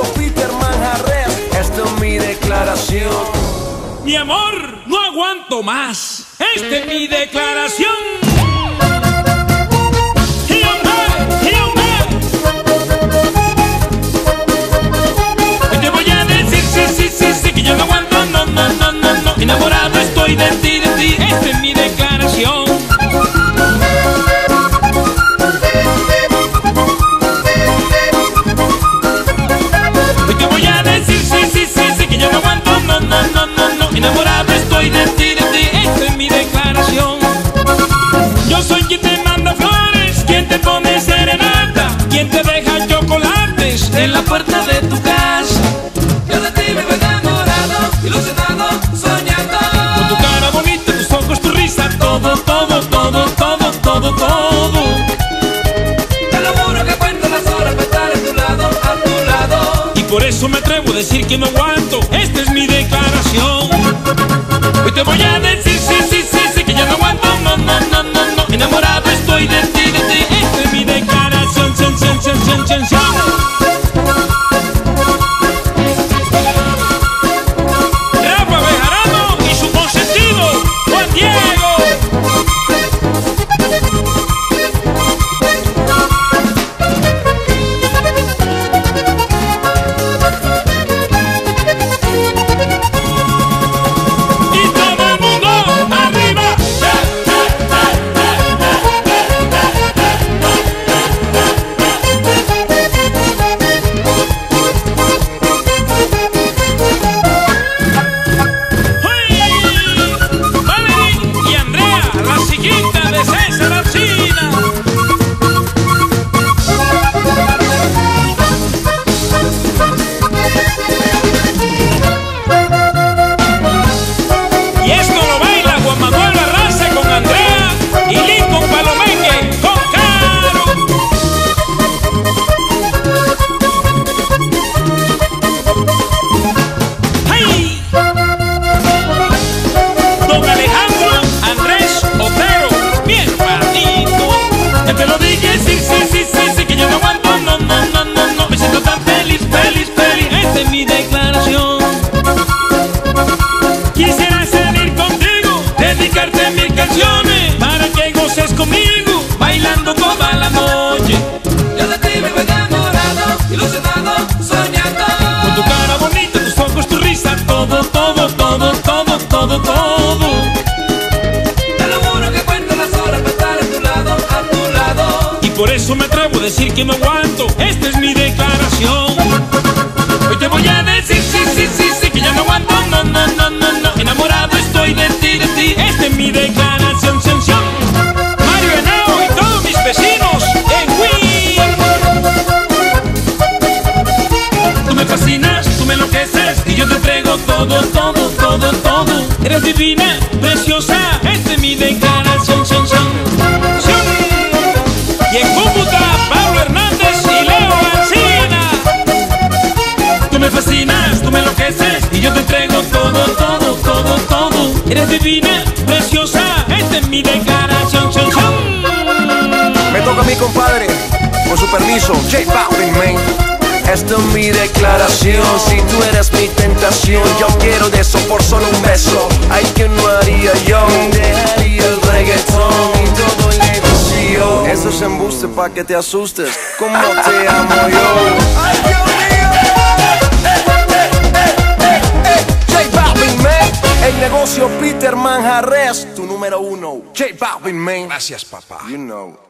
negocio Peter Manjarres. Esta es mi declaración. Mi amor, no aguanto más. Esta es mi declaración. Te voy a decir sí, sí, sí, que yo no aguanto, no, no, no, no, no. Enamorado estoy de ti, de ti. Esta es mi declaración. En la puerta de tu casa. Yo de ti vivo enamorado, ilusionado, soñando. Con tu cara bonita, tus ojos, tu risa, todo, todo, todo, todo, todo, todo. Te lo juro que cuento las horas para estar a tu lado, a tu lado. Y por eso me atrevo a decir que no aguanto. Esta es mi declaración. Hoy te voy a decir por eso me atrevo a decir que no aguanto. Esta es mi declaración. Hoy te voy a decir sí, sí, sí, sí, que ya no aguanto. No, no, no, no, no. Enamorado estoy de ti, de ti. Esta es mi declaración, sensación. Mario Henao y todos mis vecinos en Wii. Tú me fascinas, tú me enloqueces y yo te entrego todo, todo, todo, todo. Eres divina, preciosa. Esta es mi declaración, fascinas, tú me enloqueces y yo te entrego todo, todo, todo, todo. Eres divina, preciosa, esta es mi declaración, son, son. Me toca a mi compadre, con su permiso, J Balvin, man. Esta es mi declaración, si tú eres mi tentación, yo quiero de eso por solo un beso. Ay, que no haría yo, dejaría el reggaetón y todo el negocio. Eso es embuste pa' que te asustes, como te amo yo. Manjarres, tu número uno. J Balvin, man. Gracias, papá. You know.